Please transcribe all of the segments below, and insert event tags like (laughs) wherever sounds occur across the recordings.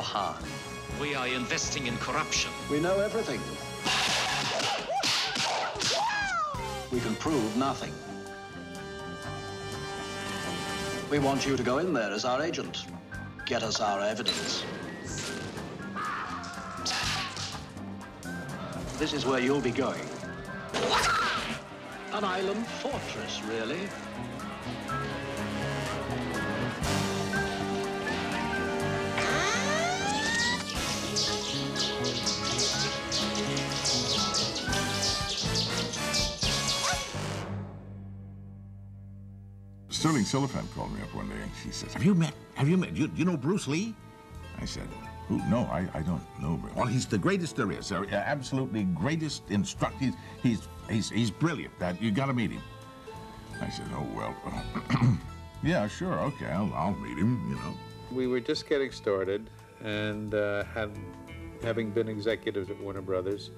Han? We are investing in corruption. We know everything. We can prove nothing. We want you to go in there as our agent. Get us our evidence. This is where you'll be going. An island fortress, really. Sterling Silliphant called me up one day and she says, Have you met, have you met, you, you know Bruce Lee? I said, who? No, I, I don't know Bruce. Well, he's the greatest there is. Uh, absolutely greatest instructor. He's, he's, he's, he's brilliant. That You got to meet him. I said, oh, well, (clears throat) yeah, sure, okay, I'll, I'll meet him, you know. We were just getting started and uh, had, having been executives at Warner Brothers,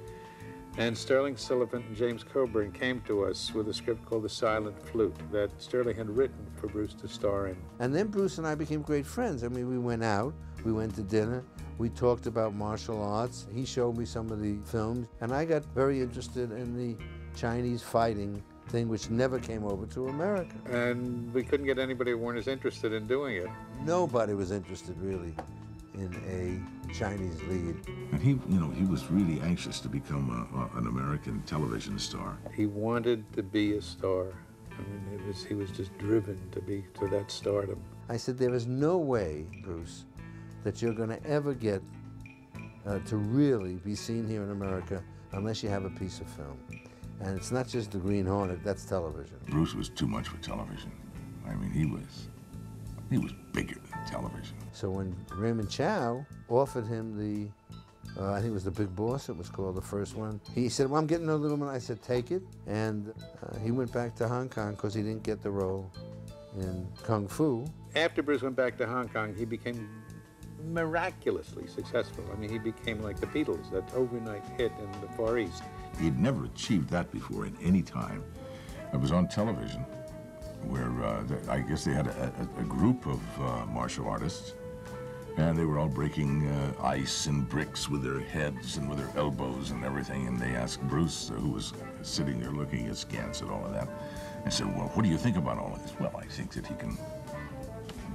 and Sterling Silliphant and James Coburn came to us with a script called The Silent Flute that Sterling had written for Bruce to star in. And then Bruce and I became great friends. I mean, we went out, we went to dinner, we talked about martial arts. He showed me some of the films, and I got very interested in the Chinese fighting thing, which never came over to America. And we couldn't get anybody who weren't as interested in doing it. Nobody was interested, really, in a Chinese lead. And he, you know, he was really anxious to become a, a, an American television star. He wanted to be a star. I mean, it was, he was just driven to be to that stardom. I said, there is no way, Bruce, that you're going to ever get uh, to really be seen here in America unless you have a piece of film. And it's not just the Green Hornet, that's television. Bruce was too much for television. I mean, he was, he was bigger than television. So when Raymond Chow offered him the, uh, I think it was the Big Boss, it was called the first one, he said, well, I'm getting a little one. I said, take it. And uh, he went back to Hong Kong because he didn't get the role in Kung Fu. After Bruce went back to Hong Kong, he became miraculously successful. I mean, he became like the Beatles, that overnight hit in the Far East. He'd never achieved that before in any time. It was on television, where uh, I guess they had a, a, a group of uh, martial artists, and they were all breaking uh, ice and bricks with their heads and with their elbows and everything. And they asked Bruce, uh, who was sitting there looking askance at all of that, and said, "Well, what do you think about all of this?" Well, I think that he can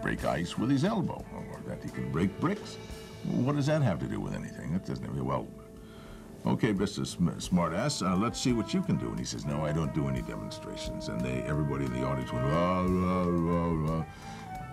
break ice with his elbow, or that he can break bricks. What does that have to do with anything? That doesn't. Well, okay, Mr. Smartass, uh, let's see what you can do. And he says, no, I don't do any demonstrations. And they, everybody in the audience went, rah, rah, rah, rah.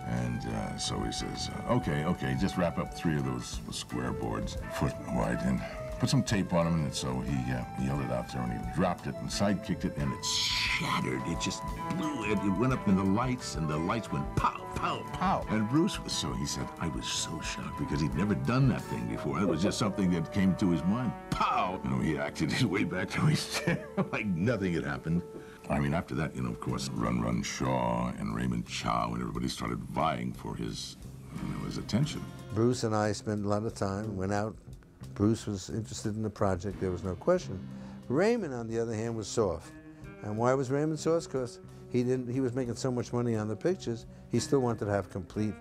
And uh, so he says, okay, okay, just wrap up three of those square boards, foot wide, and put some tape on him, And so he, uh, it out there and he dropped it and side kicked it and it shattered. It just blew. It, it went up in the lights and the lights went pow, pow, pow. And Bruce was so, he said, I was so shocked because he'd never done that thing before. It was just something that came to his mind. Pow! You know, he acted his way back to his chair (laughs) like nothing had happened. I mean, after that, you know, of course, Run Run Shaw and Raymond Chow and everybody started vying for his, you know, his attention. Bruce and I spent a lot of time, went out. Bruce was interested in the project, there was no question. Raymond, on the other hand, was soft. And why was Raymond soft? Because he didn't. He was making so much money on the pictures. He still wanted to have complete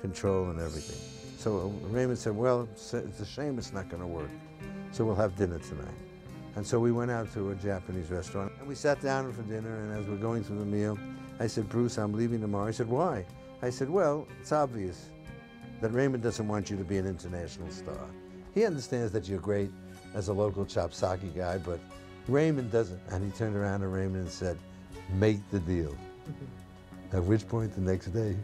control and everything. So uh, Raymond said, "Well, it's a shame it's not going to work. So we'll have dinner tonight." And so we went out to a Japanese restaurant and we sat down for dinner. And as we're going through the meal, I said, "Bruce, I'm leaving tomorrow." He said, "Why?" I said, "Well, it's obvious that Raymond doesn't want you to be an international star. He understands that you're great as a local chop socky guy, but Raymond doesn't." And he turned around to Raymond and said, "Make the deal." (laughs) At which point, the next day,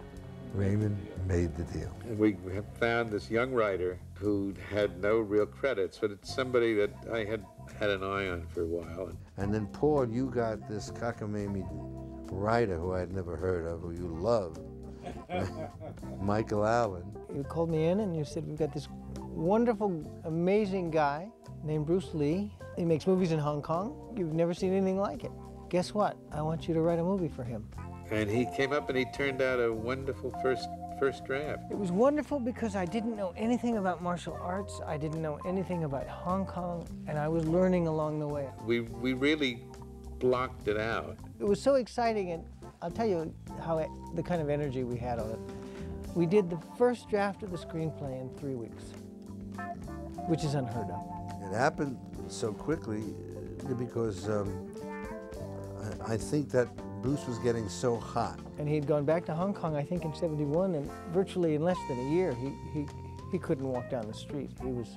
Raymond made the deal. And we have found this young writer who had no real credits, but it's somebody that I had had an eye on for a while. And then, Paul, you got this cockamamie writer who I had never heard of, who you love, (laughs) Michael Allin. You called me in and you said, we've got this wonderful, amazing guy named Bruce Lee. He makes movies in Hong Kong. You've never seen anything like it. Guess what? I want you to write a movie for him. And he came up and he turned out a wonderful first first draft. It was wonderful because I didn't know anything about martial arts. I didn't know anything about Hong Kong, and I was learning along the way. We we really blocked it out. It was so exciting, and I'll tell you how it, the kind of energy we had on it. We did the first draft of the screenplay in three weeks, which is unheard of. It happened so quickly uh, because um, I, I think that Bruce was getting so hot. And he had gone back to Hong Kong, I think, in 71, and virtually in less than a year, he, he, he couldn't walk down the street. He was,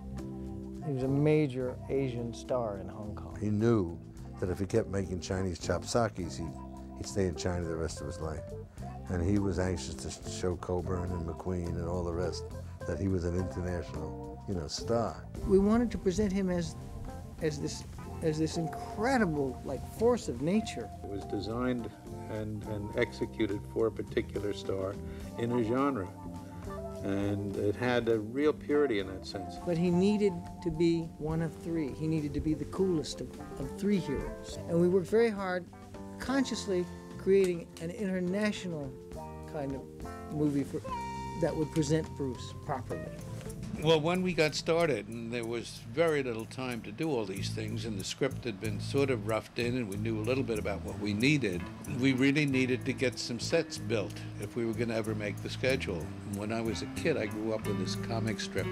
he was a major Asian star in Hong Kong. He knew that if he kept making Chinese chop sockies, he'd, he'd stay in China the rest of his life. And he was anxious to show Coburn and McQueen and all the rest that he was an international, you know, star. We wanted to present him as, as this as this incredible like force of nature. It was designed and, and executed for a particular star in a genre. And it had a real purity in that sense. But he needed to be one of three. He needed to be the coolest of, of three heroes. And we worked very hard, consciously creating an international kind of movie for, that would present Bruce properly. Well, when we got started, and there was very little time to do all these things, and the script had been sort of roughed in, and we knew a little bit about what we needed, we really needed to get some sets built if we were going to ever make the schedule. When I was a kid, I grew up with this comic strip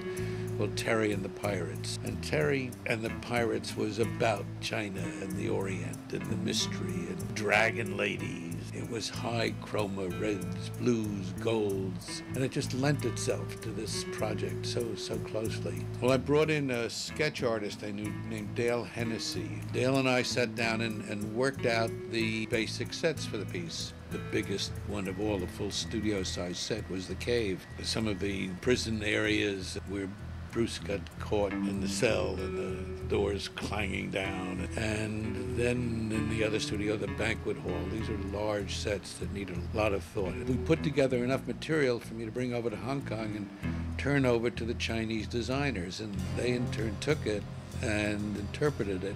called Terry and the Pirates. And Terry and the Pirates was about China and the Orient and the mystery and dragon ladies. It was high chroma reds, blues, golds, and it just lent itself to this project so, so closely. Well, I brought in a sketch artist I knew named Dale Hennessy. Dale and I sat down and, and worked out the basic sets for the piece. The biggest one of all, a full studio size set, was the cave. Some of the prison areas where Bruce got caught in the cell and the doors clanging down. And then in the other studio, the banquet hall. These are large sets that need a lot of thought. We put together enough material for me to bring over to Hong Kong and turn over to the Chinese designers. And they in turn took it and interpreted it.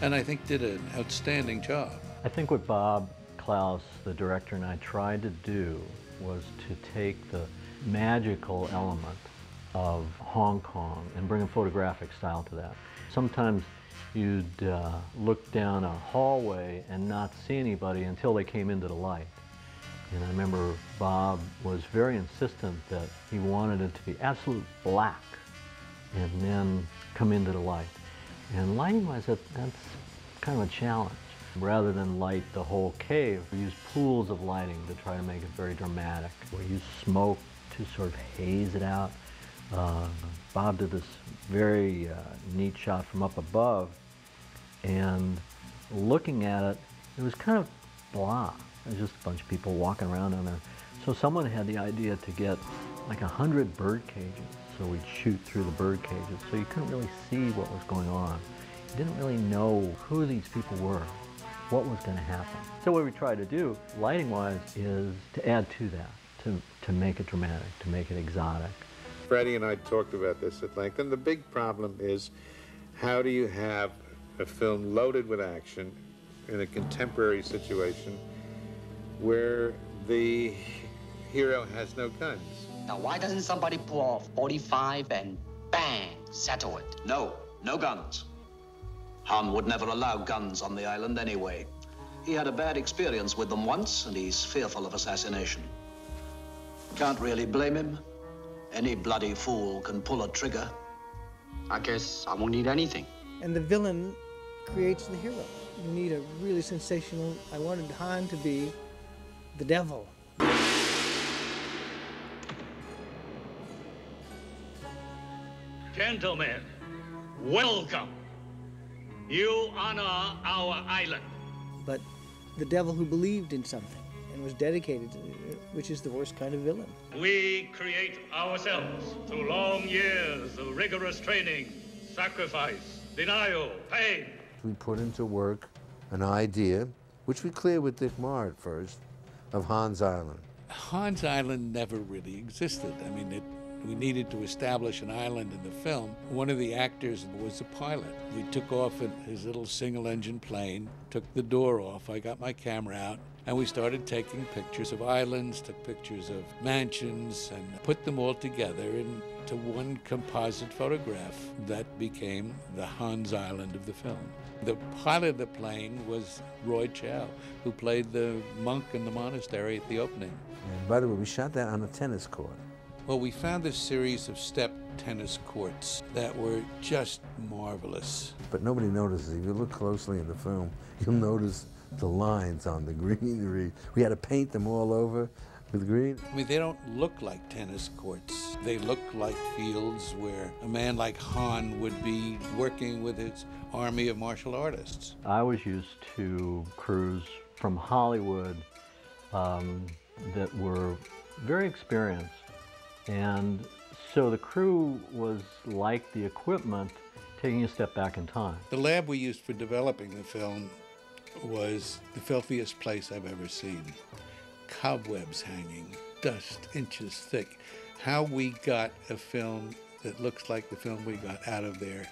And I think did an outstanding job. I think what Bob Clouse, the director, and I tried to do was to take the magical element of Hong Kong and bring a photographic style to that. Sometimes you'd uh, look down a hallway and not see anybody until they came into the light. And I remember Bob was very insistent that he wanted it to be absolute black and then come into the light. And lighting-wise, that, that's kind of a challenge. Rather than light the whole cave, we use pools of lighting to try to make it very dramatic. We use smoke to sort of haze it out. Uh, Bob did this very uh, neat shot from up above, and looking at it, it was kind of blah. It was just a bunch of people walking around on there. So someone had the idea to get like a hundred bird cages. So we'd shoot through the bird cages, so you couldn't really see what was going on. You didn't really know who these people were, what was going to happen. So what we try to do, lighting-wise, is to add to that, to, to make it dramatic, to make it exotic. Freddie and I talked about this at length, and the big problem is how do you have a film loaded with action in a contemporary situation where the hero has no guns? Now, why doesn't somebody pull off 45 and bang, settle it? No, no guns. Han would never allow guns on the island anyway. He had a bad experience with them once, and he's fearful of assassination. Can't really blame him. Any bloody fool can pull a trigger. I guess I won't need anything. And the villain creates the hero. You need a really sensational. I wanted Han to be the devil. Gentlemen, welcome. You honor our island. But the devil who believed in something and was dedicated to it, which is the worst kind of villain. We create ourselves through long years of rigorous training, sacrifice, denial, pain. We put into work an idea, which we cleared with Dick Marr at first, of Hans Island. Hans Island never really existed. I mean, it, we needed to establish an island in the film. One of the actors was a pilot. We took off in his little single engine plane, took the door off. I got my camera out, and we started taking pictures of islands, took pictures of mansions, and put them all together into one composite photograph that became the Hans Island of the film. The pilot of the plane was Roy Chiao, who played the monk in the monastery at the opening. And by the way, we shot that on a tennis court. Well, we found a series of step tennis courts that were just marvelous. But nobody notices. If you look closely in the film, you'll (laughs) notice the lines on the (laughs) greenery. We had to paint them all over with green. I mean, they don't look like tennis courts. They look like fields where a man like Han would be working with his army of martial artists. I was used to crews from Hollywood um, that were very experienced. And so the crew was like the equipment taking a step back in time. The lab we used for developing the film was the filthiest place I've ever seen. Cobwebs hanging, dust inches thick. How we got a film that looks like the film we got out of there,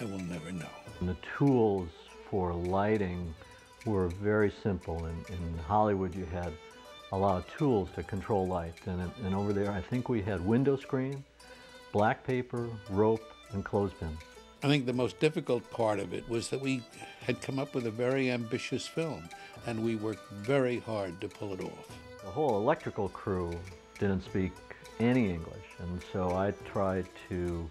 I will never know. And the tools for lighting were very simple. In, in Hollywood, you had a lot of tools to control light. And, and over there, I think we had window screen, black paper, rope, and clothespins. I think the most difficult part of it was that we had come up with a very ambitious film, and we worked very hard to pull it off. The whole electrical crew didn't speak any English, and so I tried to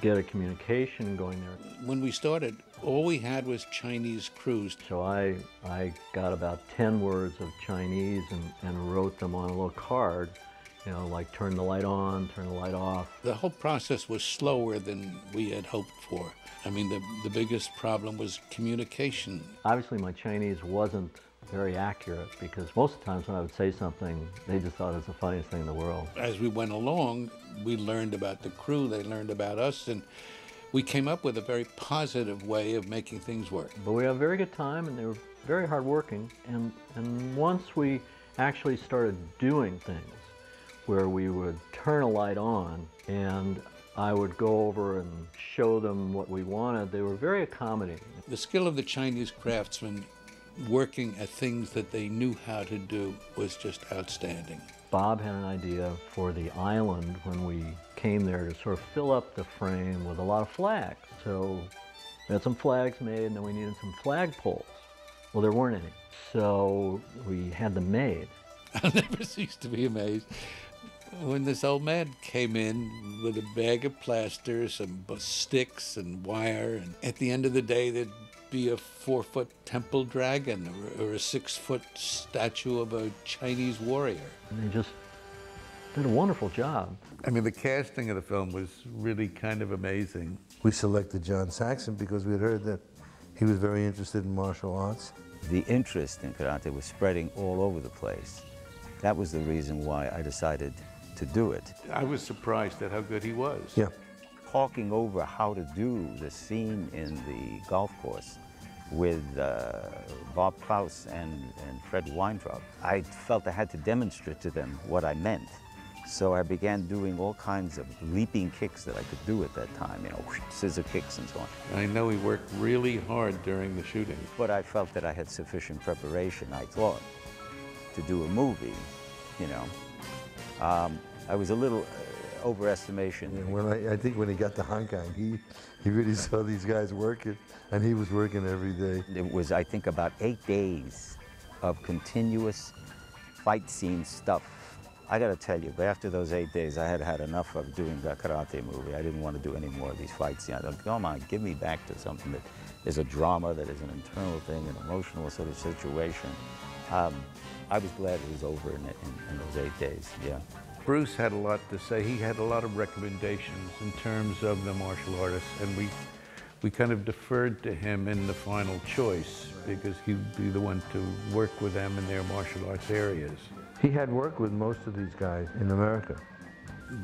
get a communication going there. When we started, all we had was Chinese crews. So I, I got about 10 words of Chinese and, and wrote them on a little card, you know, like turn the light on, turn the light off. The whole process was slower than we had hoped for. I mean, the, the biggest problem was communication. Obviously, my Chinese wasn't very accurate because most of the times when I would say something, they just thought it was the funniest thing in the world. As we went along, we learned about the crew, they learned about us, and we came up with a very positive way of making things work. But we had a very good time and they were very hardworking. And, and once we actually started doing things where we would turn a light on and I would go over and show them what we wanted, they were very accommodating. The skill of the Chinese craftsmen working at things that they knew how to do was just outstanding. Bob had an idea for the island when we came there to sort of fill up the frame with a lot of flags. So we had some flags made and then we needed some flag poles. Well, there weren't any. So we had them made. (laughs) I'll never cease to be amazed when this old man came in with a bag of plaster, some sticks and wire, and at the end of the day, there'd be a four foot temple dragon or, or a six foot statue of a Chinese warrior. And they just did a wonderful job. I mean, the casting of the film was really kind of amazing. We selected John Saxon because we had heard that he was very interested in martial arts. The interest in karate was spreading all over the place. That was the reason why I decided to do it. I was surprised at how good he was. Yeah. Talking over how to do the scene in the golf course with uh, Bob Clouse and, and Fred Weintraub, I felt I had to demonstrate to them what I meant. So I began doing all kinds of leaping kicks that I could do at that time, you know, scissor kicks and so on. I know he worked really hard during the shooting. But I felt that I had sufficient preparation, I thought, to do a movie, you know. Um, I was a little overestimation. And when I, I think when he got to Hong Kong, he, he really saw these guys working, and he was working every day. It was, I think, about eight days of continuous fight scene stuff. I got to tell you, but after those eight days, I had had enough of doing the karate movie. I didn't want to do any more of these fight scenes. I thought, come on, give me back to something that is a drama, that is an internal thing, an emotional sort of situation. Um, I was glad it was over in, in, in those eight days, yeah. Bruce had a lot to say. He had a lot of recommendations in terms of the martial artists, and we we kind of deferred to him in the final choice because he'd be the one to work with them in their martial arts areas. He had worked with most of these guys in America.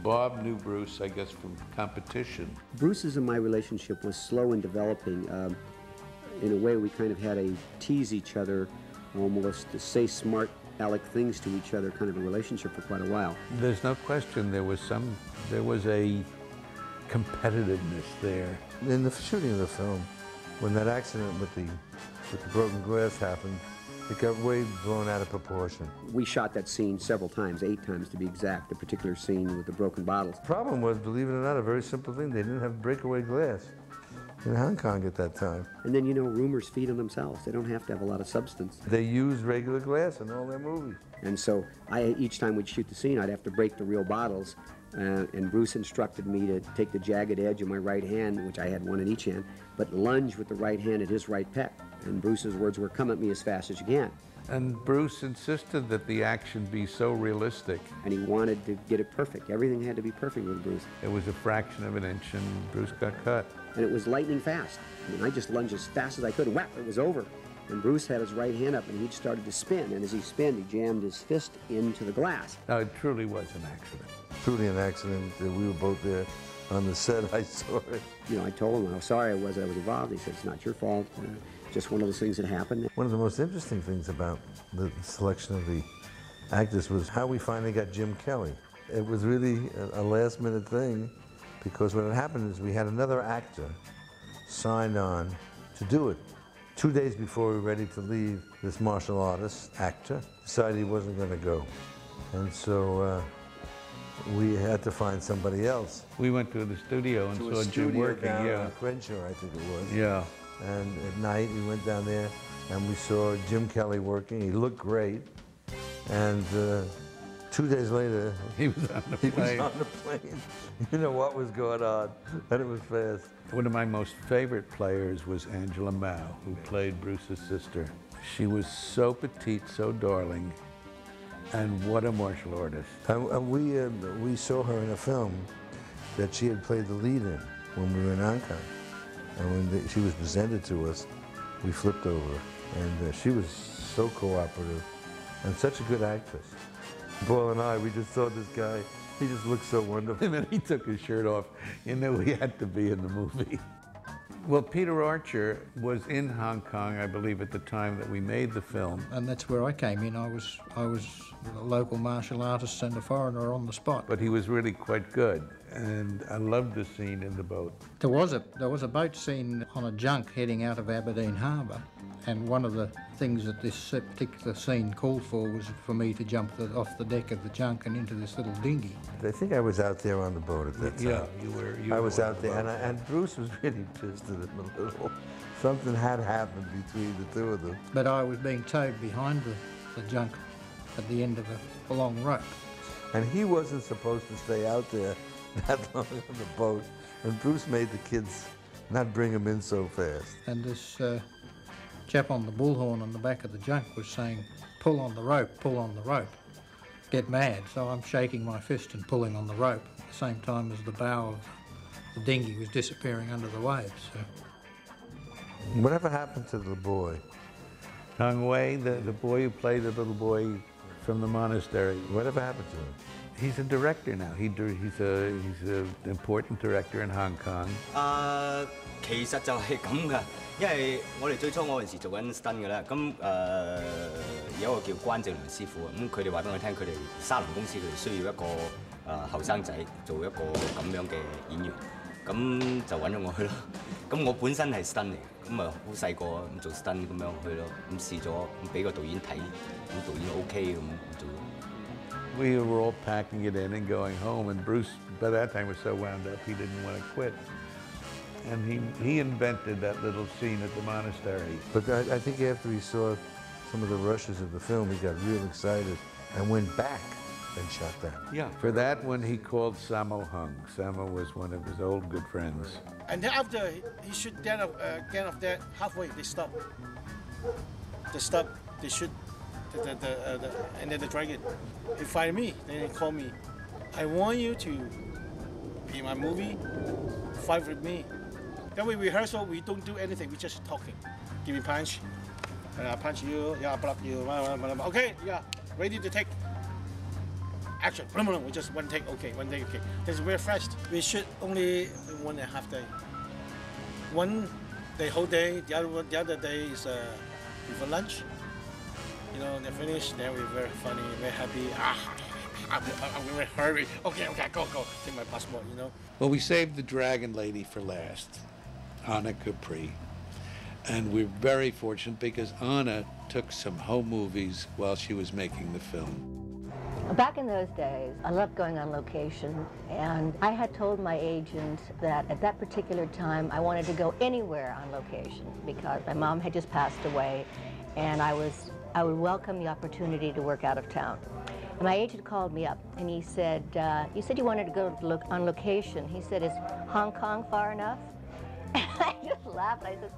Bob knew Bruce, I guess, from competition. Bruce's and my relationship was slow in developing. Um, in a way, we kind of had a tease each other, almost to say smart aleck things to each other kind of a relationship for quite a while. There's no question there was some, there was a competitiveness there. In the shooting of the film, when that accident with the with the broken glass happened, It got way blown out of proportion. We shot that scene several times, eight times to be exact, the particular scene with the broken bottles. Problem was, believe it or not, a very simple thing. They didn't have breakaway glass in Hong Kong at that time. And then, you know, rumors feed on themselves. They don't have to have a lot of substance. They used regular glass in all their movies. And so I, each time we'd shoot the scene, I'd have to break the real bottles. Uh, and Bruce instructed me to take the jagged edge of my right hand, which I had one in each hand, but lunge with the right hand at his right pec. And Bruce's words were, come at me as fast as you can. And Bruce insisted that the action be so realistic. And he wanted to get it perfect. Everything had to be perfect with Bruce. It was a fraction of an inch, and Bruce got cut. And it was lightning fast. I mean, I just lunged as fast as I could, and whap, it was over. And Bruce had his right hand up, and he started to spin. And as he spun, he jammed his fist into the glass. Now, it truly was an accident. Truly an accident. that We were both there on the set. (laughs) I saw it. You know, I told him how sorry I was that I was involved. He said, it's not your fault. Uh, just one of those things that happened. One of the most interesting things about the selection of the actors was how we finally got Jim Kelly. It was really a, a last minute thing because what had happened is we had another actor signed on to do it. Two days before we were ready to leave, this martial artist actor decided he wasn't going to go. And so uh, we had to find somebody else. We went to the studio and to saw a Jim studio working. down Yeah. on Crenshaw, I think it was. Yeah. And at night we went down there and we saw Jim Kelly working. He looked great. And uh, two days later, (laughs) He was on the he plane. was on the plane. You know what was going on, and it was fast. One of my most favorite players was Angela Mao, who played Bruce's sister. She was so petite, so darling, and what a martial artist. And, and we, uh, we saw her in a film that she had played the lead in when we were in Hong Kong. And when the, she was presented to us, we flipped over. And uh, she was so cooperative and such a good actress. Paul and I, we just saw this guy. He just looked so wonderful. (laughs) And then he took his shirt off. You knew he had to be in the movie. (laughs) Well, Peter Archer was in Hong Kong, I believe, at the time that we made the film. and that's where I came in. I was I was a local martial artist and a foreigner on the spot. But he was really quite good, and I loved the scene in the boat. There was a there was a boat scene on a junk heading out of Aberdeen Harbour, and one of the things that this particular scene called for was for me to jump the, off the deck of the junk and into this little dinghy. I think I was out there on the boat at that time. Yeah, you were. You I were was on out the there, and. I, and Bruce was (laughs) really pissed at him a little. Something had happened between the two of them. But I was being towed behind the, the junk at the end of a, a long rope. And he wasn't supposed to stay out there (laughs) that long on the boat. And Bruce made the kids not bring him in so fast. And this uh, chap on the bullhorn on the back of the junk was saying, pull on the rope, pull on the rope. Get mad. So I'm shaking my fist and pulling on the rope at the same time as the bow of the dinghy was disappearing under the waves. So Whatever happened to the boy? Tong Wei, the, the boy who played the little boy from the monastery. Whatever happened to him? He's a director now. He, he's a he's an important director in Hong Kong. 啊、其實就係咁噶，因為我哋最初我嗰時做緊 stun 嘅啦，咁誒、呃有一個叫關正良師傅啊，咁佢哋話俾我聽，佢哋沙龍公司佢哋需要一個誒後生仔做一個咁樣嘅演員，咁就揾咗我去咯。咁我本身係 stun 嚟，咁啊好細個咁做 stun 咁樣去咯，咁試咗，咁俾個導演睇，咁導演 OK 咁做。We were all packing it in and going home, and Bruce, by that time, was so wound up he didn't want to quit. And he, he invented that little scene at the monastery. But I, I think after he saw some of the rushes of the film, he got real excited and went back and shot that. Yeah. For that one, he called Sammo Hung. Sammo was one of his old good friends. And then after he shoot then uh, again of that halfway they stop. They stop. They shoot the the, the, uh, the and then the dragon. He find me. Then he call me. I want you to be in my movie. Fight with me. Then we rehearsal. We don't do anything. We just talking. Give me punch. And I punch you. Yeah, I block you. Okay. Yeah. Ready to take action. Blah, blah. We just one take. Okay. One take. Okay. Because we're fresh. We shoot only one and a half day. One day whole day. The other the other day is uh, before lunch. You know, they finish. Then we're very funny, very happy. Ah, I'm, I'm hurry. Okay, okay, go, go. Take my passport. You know. Well, we saved the Dragon Lady for last, Anna Capri. And we're very fortunate because Anna took some home movies while she was making the film. Back in those days, I loved going on location, and I had told my agent that at that particular time I wanted to go anywhere on location because my mom had just passed away, and I was I would welcome the opportunity to work out of town. And my agent called me up, and he said, uh, "You said you wanted to go to lo on location." He said, "Is Hong Kong far enough?" (laughs) I just laughed. I said,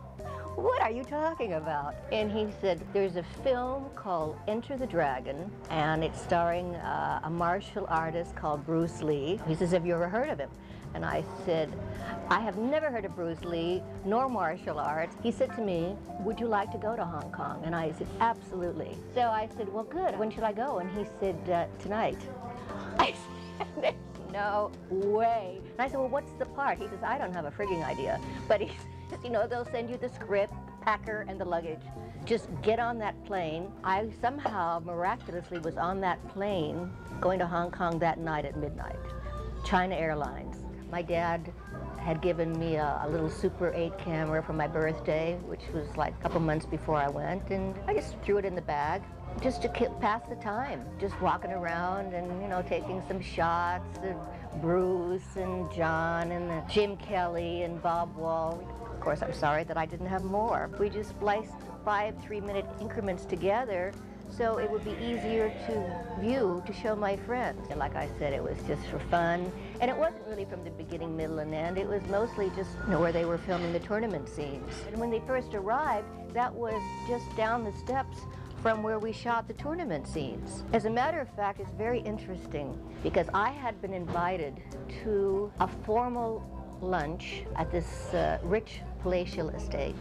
what are you talking about? And he said, there's a film called Enter the Dragon, and it's starring uh, a martial artist called Bruce Lee. He says, have you ever heard of him? And I said, I have never heard of Bruce Lee, nor martial arts. He said to me, would you like to go to Hong Kong? And I said, absolutely. So I said, well, good. When should I go? And he said, uh, tonight. No way. And I said, well, what's the part? He says, I don't have a frigging idea. But he says, (laughs) you know, they'll send you the script, packer, and the luggage. Just get on that plane. I somehow miraculously was on that plane going to Hong Kong that night at midnight. China Airlines. My dad had given me a, a, little Super 8 camera for my birthday, which was like a couple months before I went, and I just threw it in the bag just to pass the time, just walking around and, you know, taking some shots of Bruce and John and Jim Kelly and Bob Wall. Of course, I'm sorry that I didn't have more. We just spliced five three-minute increments together so it would be easier to view to show my friends. And like I said, it was just for fun. And it wasn't really from the beginning, middle, and end. It was mostly just you know, where they were filming the tournament scenes. And when they first arrived, that was just down the steps from where we shot the tournament scenes. As a matter of fact, it's very interesting because I had been invited to a formal lunch at this uh, rich palatial estate.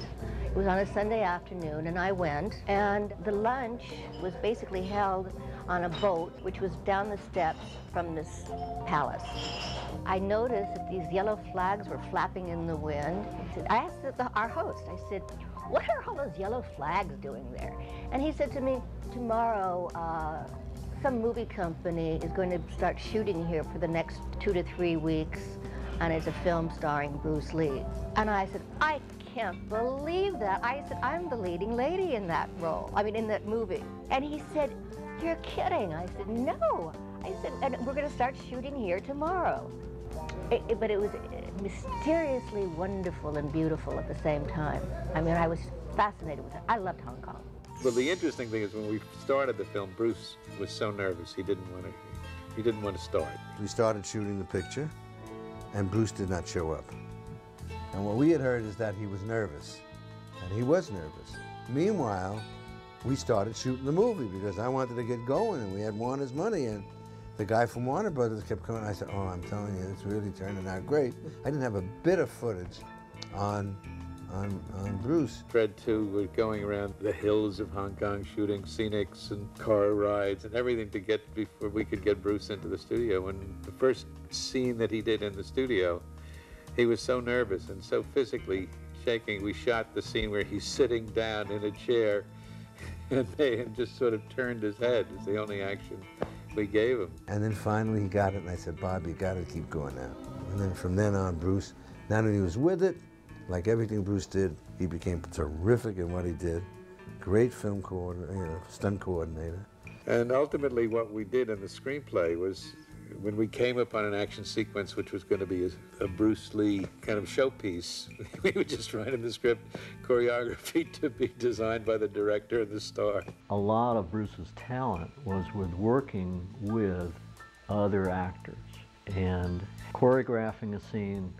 It was on a Sunday afternoon, and I went, and the lunch was basically held on a boat, which was down the steps from this palace. I noticed that these yellow flags were flapping in the wind. I asked our host, I said, what are all those yellow flags doing there? And he said to me, tomorrow, uh, some movie company is going to start shooting here for the next two to three weeks and it's a film starring Bruce Lee. And I said, I can't believe that. I said, I'm the leading lady in that role, I mean, in that movie. And he said, you're kidding. I said, no. I said, and we're going to start shooting here tomorrow. It, it, but it was mysteriously wonderful and beautiful at the same time. I mean, I was fascinated with it. I loved Hong Kong. Well, the interesting thing is when we started the film, Bruce was so nervous he didn't want to. He didn't want to start. We started shooting the picture and Bruce did not show up. And what we had heard is that he was nervous, and he was nervous. Meanwhile, we started shooting the movie because I wanted to get going, and we had Warner's money, and the guy from Warner Brothers kept coming. I said, "Oh, I'm telling you, it's really turning out great." I didn't have a bit of footage on on, on Bruce. Fred, too, was going around the hills of Hong Kong shooting scenics and car rides and everything to get before we could get Bruce into the studio. And the first scene that he did in the studio, he was so nervous and so physically shaking. We shot the scene where he's sitting down in a chair (laughs) and they just sort of turned his head. It's the only action we gave him. And then finally he got it, and I said, Bob, you got to keep going now. And then from then on, Bruce, not only was with it, like everything Bruce did, he became terrific in what he did. Great film coordinator, you know, stunt coordinator. And ultimately, what we did in the screenplay was when we came upon an action sequence which was going to be a, a, Bruce Lee kind of showpiece, (laughs) we would just write in the script choreography to be designed by the director and the star. A lot of Bruce's talent was with working with other actors and choreographing a scene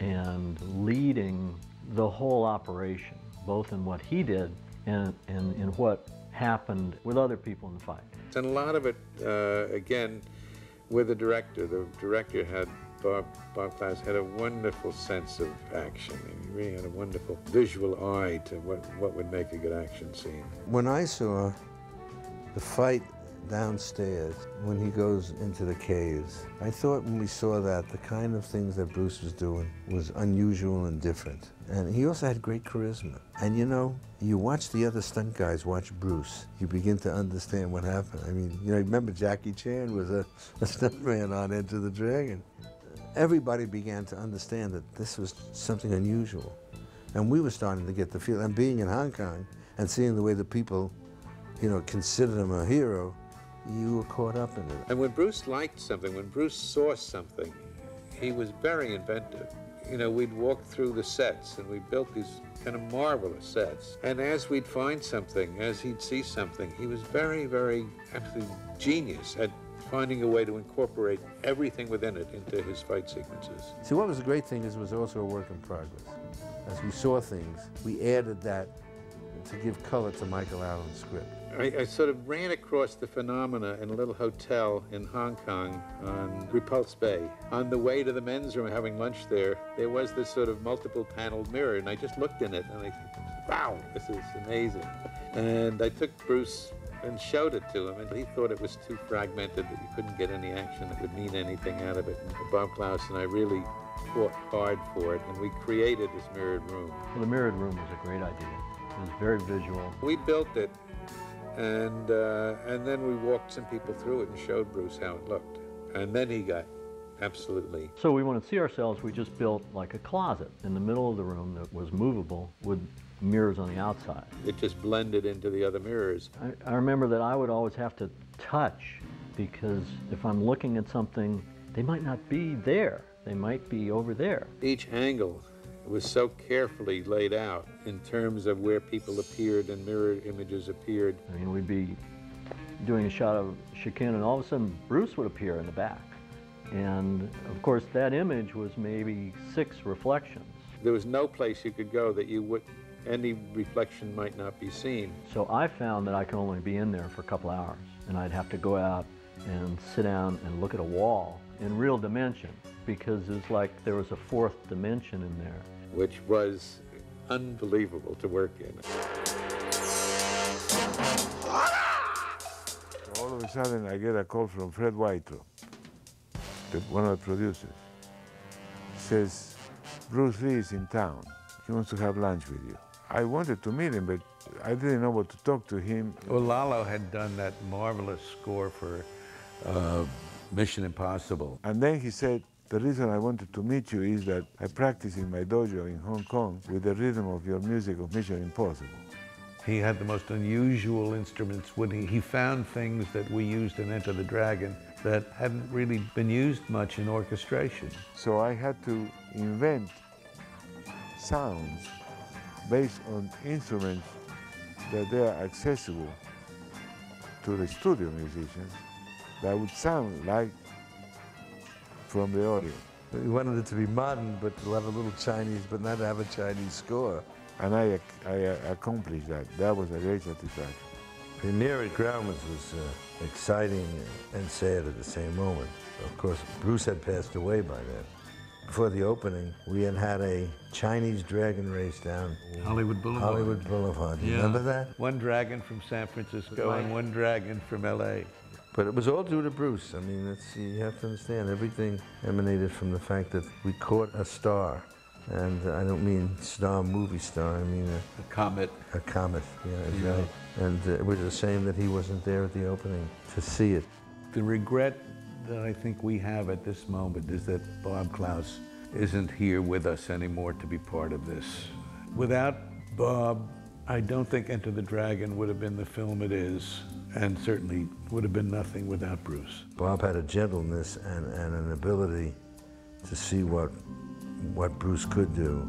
and leading the whole operation, both in what he did and, and in what happened with other people in the fight. And a lot of it, uh, again, with the director. The director had, Bob, Bob Clouse had a wonderful sense of action. He really had a wonderful visual eye to what, what would make a good action scene. When I saw the fight downstairs when he goes into the caves. I thought when we saw that, the kind of things that Bruce was doing was unusual and different. And he also had great charisma. And you know, you watch the other stunt guys watch Bruce, you begin to understand what happened. I mean, you know, remember Jackie Chan was a, a stuntman on Enter the Dragon. Everybody began to understand that this was something unusual. And we were starting to get the feel. And being in Hong Kong and seeing the way the people, you know, considered him a hero, you were caught up in it. And when Bruce liked something, when Bruce saw something, he was very inventive. You know, we'd walk through the sets and we built these kind of marvelous sets. And as we'd find something, as he'd see something, he was very, very actually genius at finding a way to incorporate everything within it into his fight sequences. See, what was the great thing is it was also a work in progress. As we saw things, we added that to give color to Michael Allin's script. I, I, sort of ran across the phenomena in a little hotel in Hong Kong on Repulse Bay. On the way to the men's room having lunch there, there was this sort of multiple paneled mirror, and I just looked in it and I thought, wow, this is amazing. And I took Bruce and showed it to him, and he thought it was too fragmented, that you couldn't get any action that would mean anything out of it. And Bob Clouse and I really fought hard for it, and we created this mirrored room. Well, the mirrored room was a great idea. It was very visual. We built it and, uh, and then we walked some people through it and showed Bruce how it looked. And then he got absolutely. So we want to see ourselves, we just built like a closet in the middle of the room that was movable with mirrors on the outside. It just blended into the other mirrors. I, I remember that I would always have to touch because if I'm looking at something, they might not be there. They might be over there. Each angle was so carefully laid out in terms of where people appeared and mirror images appeared. I mean, we'd be doing a shot of Shuk-in, and all of a sudden Bruce would appear in the back. And of course, that image was maybe six reflections. There was no place you could go that you would any reflection might not be seen. So I found that I could only be in there for a couple hours, and I'd have to go out and sit down and look at a wall in real dimension because it was like there was a fourth dimension in there which was unbelievable to work in. All of a sudden, I get a call from Fred Whitelaw, one of the producers. He says, Bruce Lee is in town. He wants to have lunch with you. I wanted to meet him, but I didn't know what to talk to him. Well, Lalo had done that marvelous score for uh, Mission Impossible. And then he said, the reason I wanted to meet you is that I practice in my dojo in Hong Kong with the rhythm of your music of Mission Impossible. He had the most unusual instruments. When he, he found things that we used in Enter the Dragon that hadn't really been used much in orchestration. So I had to invent sounds based on instruments that they are accessible to the studio musicians that would sound like from the audience. We wanted it to be modern, but to have a little Chinese, but not have a Chinese score. And I, I accomplished that. That was a great satisfaction. Premiere at Grauman's was uh, exciting and sad at the same moment. Of course, Bruce had passed away by then. Before the opening, we had had a Chinese dragon race down Hollywood Boulevard. Hollywood Boulevard. Yeah. Remember that? One dragon from San Francisco and one dragon from L.A. But it was all due to Bruce. I mean, it's, you have to understand, everything emanated from the fact that we caught a star. And I don't mean star, movie star, I mean a, a comet. A comet, yeah, yeah. right. And uh, it was a shame that he wasn't there at the opening to see it. The regret that I think we have at this moment is that Bob Clouse isn't here with us anymore to be part of this. Without Bob, I don't think Enter the Dragon would have been the film it is and certainly would have been nothing without Bruce. Bob had a gentleness and, and an ability to see what, what Bruce could do